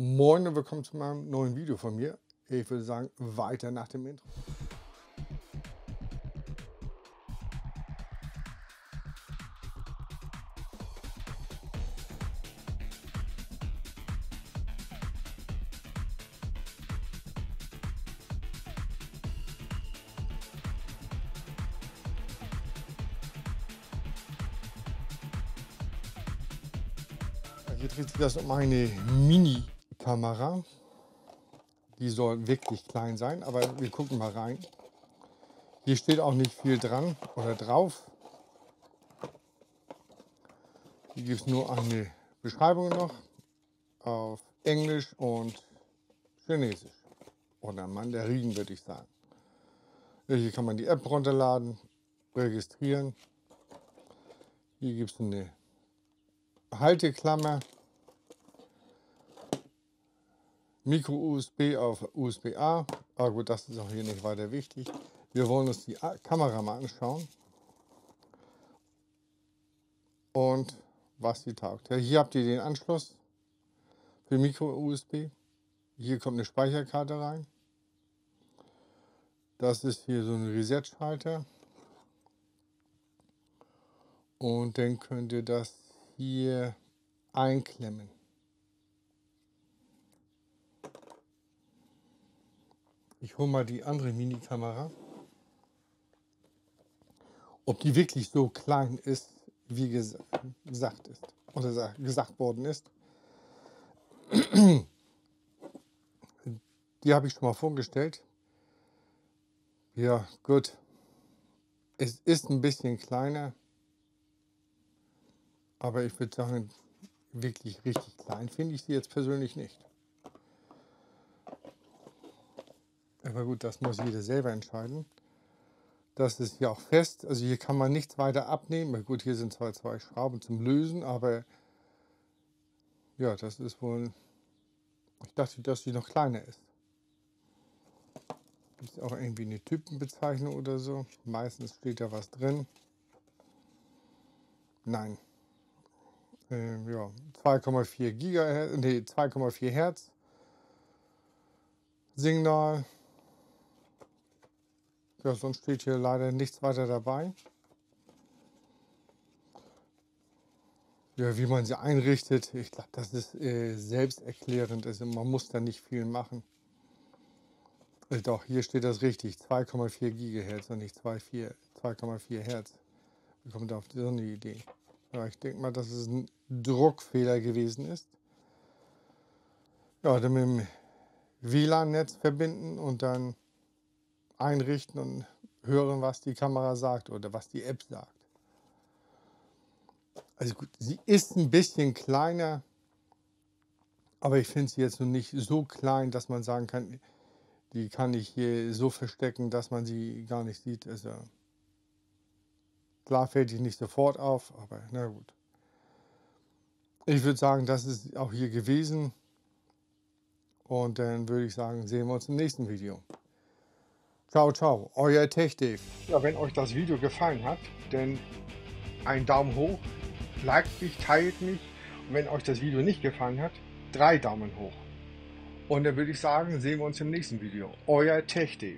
Moin und willkommen zu meinem neuen Video von mir. Ich würde sagen, weiter nach dem Intro. Hier dreht sich das um eine Mini-Kamera. Die soll wirklich klein sein, aber wir gucken mal rein. Hier steht auch nicht viel dran oder drauf. Hier gibt es nur eine Beschreibung noch auf Englisch und Chinesisch. Oder Mandarin würde ich sagen. Hier kann man die App runterladen, registrieren. Hier gibt es eine Halteklammer, Micro-USB auf USB-A. Aber gut, das ist auch hier nicht weiter wichtig. Wir wollen uns die Kamera mal anschauen. Und was sie taugt. Ja, hier habt ihr den Anschluss für Micro-USB. Hier kommt eine Speicherkarte rein. Das ist hier so ein Reset-Schalter. Und dann könnt ihr das hier einklemmen. Ich hole mal die andere Mini-Kamera. Ob die wirklich so klein ist, wie gesagt ist oder gesagt worden ist. Die habe ich schon mal vorgestellt. Ja, gut. Es ist ein bisschen kleiner. Aber ich würde sagen, wirklich richtig klein finde ich sie jetzt persönlich nicht. Aber gut, das muss jeder selber entscheiden. Das ist ja auch fest, also hier kann man nichts weiter abnehmen. Gut, hier sind zwar zwei Schrauben zum Lösen, aber ja, das ist wohl. Ich dachte, dass sie noch kleiner ist. Gibt es auch irgendwie eine Typenbezeichnung oder so? Meistens steht da was drin. Nein, äh, ja, 2,4 Gigahertz, nee, 2,4 Hertz Signal. Ja, sonst steht hier leider nichts weiter dabei. Ja, wie man sie einrichtet, ich glaube, das ist äh, selbsterklärend. Also man muss da nicht viel machen. Äh, doch, hier steht das richtig. 2,4 Gigahertz und nicht 2,4 Hertz. Wie kommt auf so eine Idee? Ja, ich denke mal, dass es ein Druckfehler gewesen ist. Ja, dann mit dem WLAN-Netz verbinden und dann einrichten und hören, was die Kamera sagt oder was die App sagt. Also gut, sie ist ein bisschen kleiner, aber ich finde sie jetzt noch nicht so klein, dass man sagen kann, die kann ich hier so verstecken, dass man sie gar nicht sieht. Also Klar fällt die nicht sofort auf, aber na gut. Ich würde sagen, das ist auch hier gewesen. Und dann würde ich sagen, sehen wir uns im nächsten Video. Ciao, ciao, euer TechDave. Ja, wenn euch das Video gefallen hat, dann einen Daumen hoch, liked mich, teilt mich. Und wenn euch das Video nicht gefallen hat, drei Daumen hoch. Und dann würde ich sagen, sehen wir uns im nächsten Video. Euer TechDave.